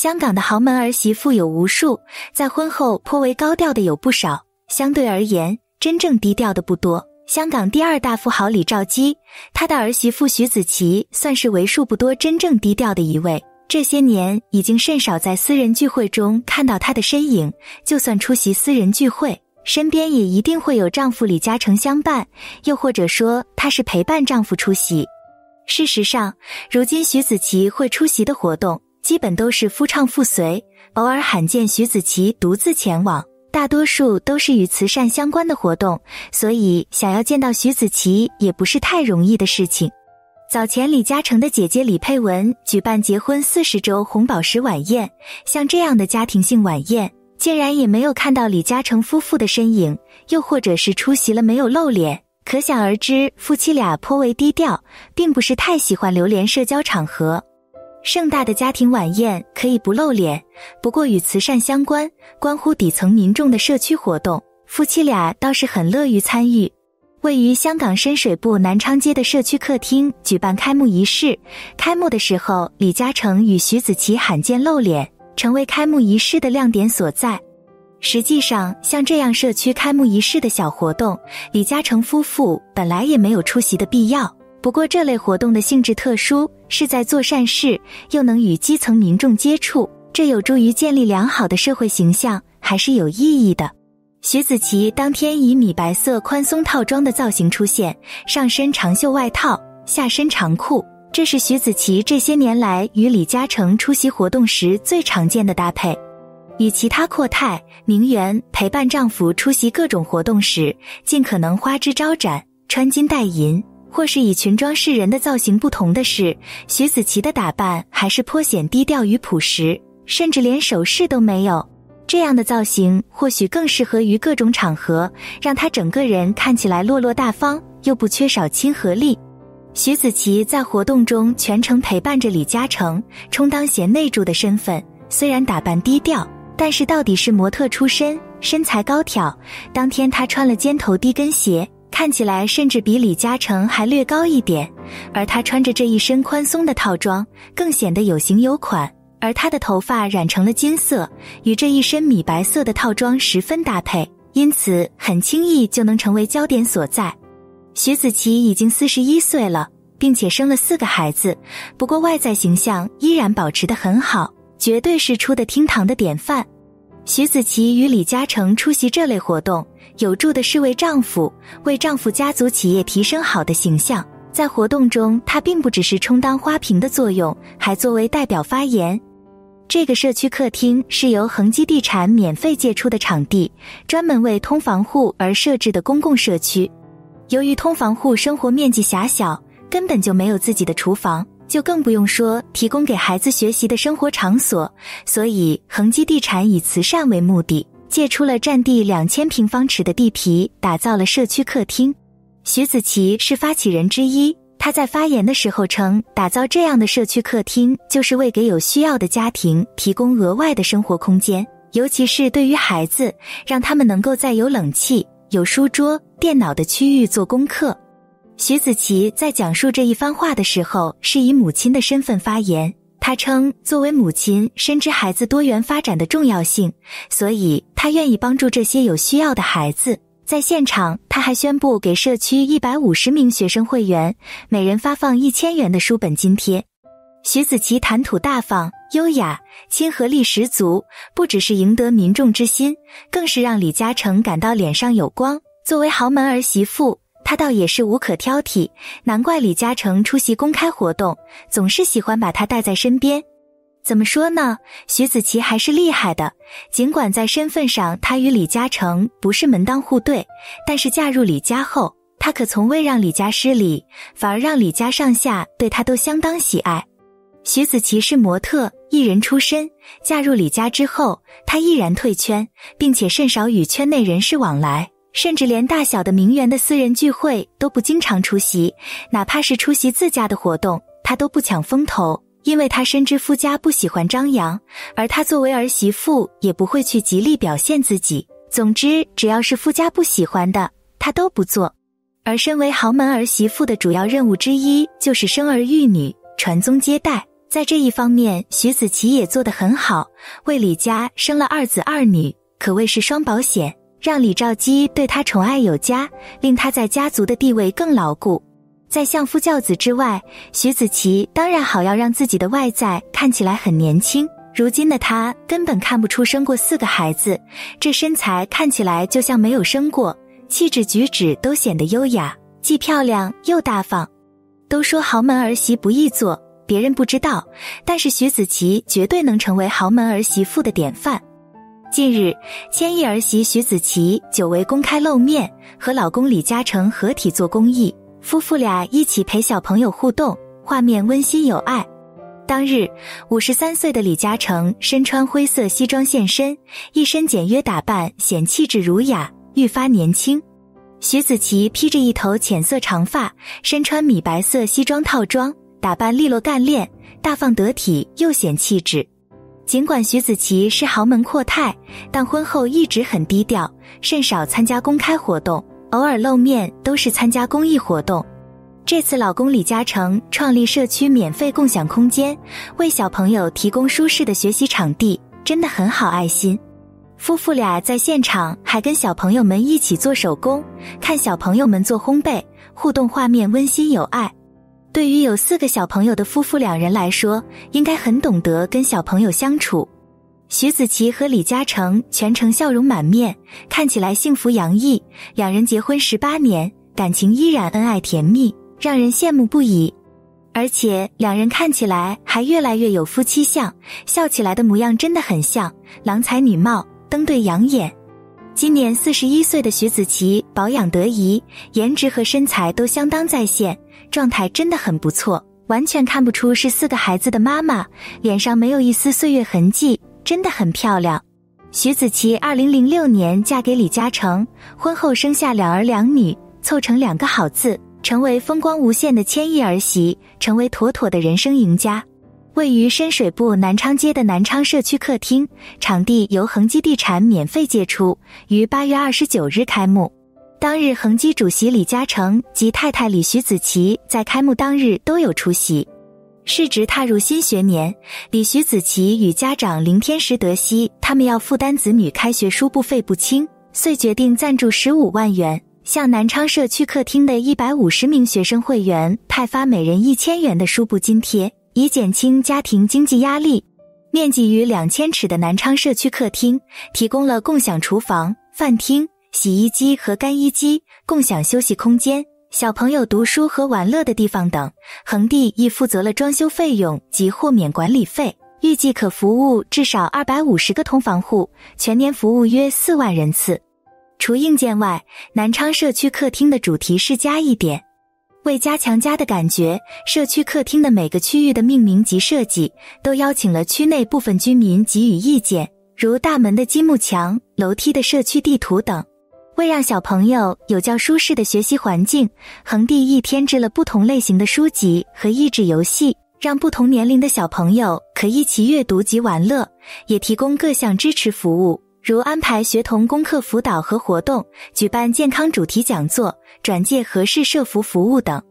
香港的豪门儿媳妇有无数，在婚后颇为高调的有不少，相对而言，真正低调的不多。香港第二大富豪李兆基，他的儿媳妇徐子淇算是为数不多真正低调的一位。这些年已经甚少在私人聚会中看到她的身影，就算出席私人聚会，身边也一定会有丈夫李嘉诚相伴，又或者说她是陪伴丈夫出席。事实上，如今徐子淇会出席的活动，基本都是夫唱妇随，偶尔罕见徐子淇独自前往，大多数都是与慈善相关的活动，所以想要见到徐子淇也不是太容易的事情。早前李嘉诚的姐姐李佩文举办结婚四十周红宝石晚宴，像这样的家庭性晚宴，竟然也没有看到李嘉诚夫妇的身影，又或者是出席了没有露脸，可想而知夫妻俩颇为低调，并不是太喜欢流连社交场合。盛大的家庭晚宴可以不露脸，不过与慈善相关、关乎底层民众的社区活动，夫妻俩倒是很乐于参与。位于香港深水埗南昌街的社区客厅举办开幕仪式。开幕的时候，李嘉诚与徐子淇罕见露脸，成为开幕仪式的亮点所在。实际上，像这样社区开幕仪式的小活动，李嘉诚夫妇本来也没有出席的必要。不过，这类活动的性质特殊，是在做善事，又能与基层民众接触，这有助于建立良好的社会形象，还是有意义的。徐子淇当天以米白色宽松套装的造型出现，上身长袖外套，下身长裤，这是徐子淇这些年来与李嘉诚出席活动时最常见的搭配。与其他阔太名媛陪伴丈夫出席各种活动时，尽可能花枝招展、穿金戴银，或是以裙装示人的造型不同的是，徐子淇的打扮还是颇显低调与朴实，甚至连首饰都没有。这样的造型或许更适合于各种场合，让她整个人看起来落落大方，又不缺少亲和力。徐子淇在活动中全程陪伴着李嘉诚，充当贤内助的身份。虽然打扮低调，但是到底是模特出身，身材高挑。当天她穿了尖头低跟鞋，看起来甚至比李嘉诚还略高一点，而她穿着这一身宽松的套装，更显得有型有款。而她的头发染成了金色，与这一身米白色的套装十分搭配，因此很轻易就能成为焦点所在。徐子淇已经四十一岁了，并且生了四个孩子，不过外在形象依然保持得很好，绝对是出的厅堂的典范。徐子淇与李嘉诚出席这类活动，有助的是为丈夫、为丈夫家族企业提升好的形象。在活动中，她并不只是充当花瓶的作用，还作为代表发言。这个社区客厅是由恒基地产免费借出的场地，专门为通房户而设置的公共社区。由于通房户生活面积狭小，根本就没有自己的厨房，就更不用说提供给孩子学习的生活场所。所以，恒基地产以慈善为目的，借出了占地两千平方尺的地皮，打造了社区客厅。徐子淇是发起人之一。他在发言的时候称，打造这样的社区客厅，就是为给有需要的家庭提供额外的生活空间，尤其是对于孩子，让他们能够在有冷气、有书桌、电脑的区域做功课。徐子淇在讲述这一番话的时候，是以母亲的身份发言。他称，作为母亲，深知孩子多元发展的重要性，所以他愿意帮助这些有需要的孩子。在现场，他还宣布给社区一百五十名学生会员，每人发放一千元的书本津贴。徐子淇谈吐大方、优雅、亲和力十足，不只是赢得民众之心，更是让李嘉诚感到脸上有光。作为豪门儿媳妇，她倒也是无可挑剔，难怪李嘉诚出席公开活动，总是喜欢把她带在身边。怎么说呢？徐子淇还是厉害的。尽管在身份上，她与李嘉诚不是门当户对，但是嫁入李家后，她可从未让李家失礼，反而让李家上下对她都相当喜爱。徐子淇是模特艺人出身，嫁入李家之后，她毅然退圈，并且甚少与圈内人士往来，甚至连大小的名媛的私人聚会都不经常出席，哪怕是出席自家的活动，她都不抢风头。因为他深知夫家不喜欢张扬，而他作为儿媳妇也不会去极力表现自己。总之，只要是夫家不喜欢的，他都不做。而身为豪门儿媳妇的主要任务之一，就是生儿育女、传宗接代。在这一方面，徐子淇也做得很好，为李家生了二子二女，可谓是双保险，让李兆基对她宠爱有加，令她在家族的地位更牢固。在相夫教子之外，徐子淇当然好要让自己的外在看起来很年轻。如今的她根本看不出生过四个孩子，这身材看起来就像没有生过，气质举止都显得优雅，既漂亮又大方。都说豪门儿媳不易做。别人不知道，但是徐子淇绝对能成为豪门儿媳妇的典范。近日，千亿儿媳徐子淇久违公开露面，和老公李嘉诚合体做公益，夫妇俩一起陪小朋友互动，画面温馨有爱。当日，五十三岁的李嘉诚身穿灰色西装现身，一身简约打扮显气质儒雅，愈发年轻。徐子淇披着一头浅色长发，身穿米白色西装套装。打扮利落干练，大方得体又显气质。尽管徐子淇是豪门阔太，但婚后一直很低调，甚少参加公开活动，偶尔露面都是参加公益活动。这次老公李嘉诚创立社区免费共享空间，为小朋友提供舒适的学习场地，真的很好爱心。夫妇俩在现场还跟小朋友们一起做手工，看小朋友们做烘焙，互动画面温馨有爱。对于有四个小朋友的夫妇两人来说，应该很懂得跟小朋友相处。徐子淇和李嘉诚全程笑容满面，看起来幸福洋溢。两人结婚十八年，感情依然恩爱甜蜜，让人羡慕不已。而且两人看起来还越来越有夫妻相，笑起来的模样真的很像，郎才女貌，登对养眼。今年四十一岁的徐子淇保养得宜，颜值和身材都相当在线。状态真的很不错，完全看不出是四个孩子的妈妈，脸上没有一丝岁月痕迹，真的很漂亮。徐子淇二零零六年嫁给李嘉诚，婚后生下两儿两女，凑成两个好字，成为风光无限的千亿儿媳，成为妥妥的人生赢家。位于深水埗南昌街的南昌社区客厅，场地由恒基地产免费借出，于八月二十九日开幕。当日，恒基主席李嘉诚及太太李徐子淇在开幕当日都有出席。市值踏入新学年，李徐子淇与家长林天石得悉他们要负担子女开学书簿费不轻，遂决定赞助十五万元，向南昌社区客厅的一百五十名学生会员派发每人一千元的书簿津贴，以减轻家庭经济压力。面积逾两千尺的南昌社区客厅提供了共享厨房、饭厅。洗衣机和干衣机共享休息空间，小朋友读书和玩乐的地方等。恒地亦负责了装修费用及豁免管理费，预计可服务至少二百五十个通房户，全年服务约四万人次。除硬件外，南昌社区客厅的主题是家一点，为加强家的感觉，社区客厅的每个区域的命名及设计都邀请了区内部分居民给予意见，如大门的积木墙、楼梯的社区地图等。为让小朋友有较舒适的学习环境，恒地亦添置了不同类型的书籍和益智游戏，让不同年龄的小朋友可一起阅读及玩乐。也提供各项支持服务，如安排学童功课辅导和活动，举办健康主题讲座，转介合适社服服务等。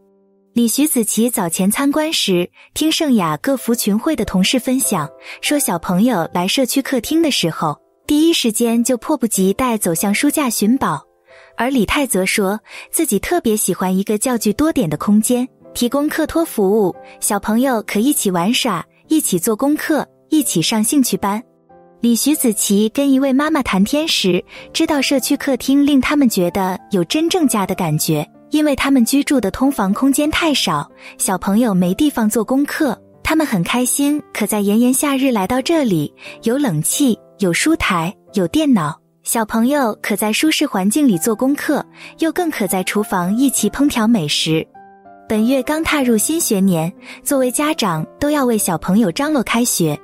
李徐子淇早前参观时，听圣雅各福群会的同事分享说，小朋友来社区客厅的时候。第一时间就迫不及待走向书架寻宝，而李泰则说自己特别喜欢一个教具多点的空间，提供课托服务，小朋友可一起玩耍，一起做功课，一起上兴趣班。李徐子淇跟一位妈妈谈天时，知道社区客厅令他们觉得有真正家的感觉，因为他们居住的通房空间太少，小朋友没地方做功课，他们很开心可在炎炎夏日来到这里，有冷气。有书台，有电脑，小朋友可在舒适环境里做功课，又更可在厨房一起烹调美食。本月刚踏入新学年，作为家长都要为小朋友张罗开学。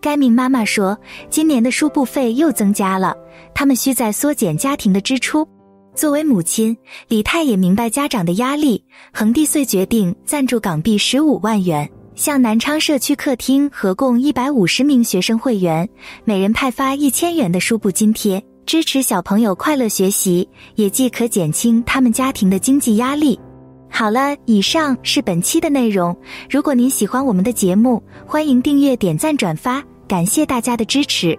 该名妈妈说，今年的书簿费又增加了，他们需在缩减家庭的支出。作为母亲，李太也明白家长的压力，恒地遂决定赞助港币十五万元。向南昌社区客厅合共一百五十名学生会员，每人派发一千元的书簿津贴，支持小朋友快乐学习，也既可减轻他们家庭的经济压力。好了，以上是本期的内容。如果您喜欢我们的节目，欢迎订阅、点赞、转发，感谢大家的支持。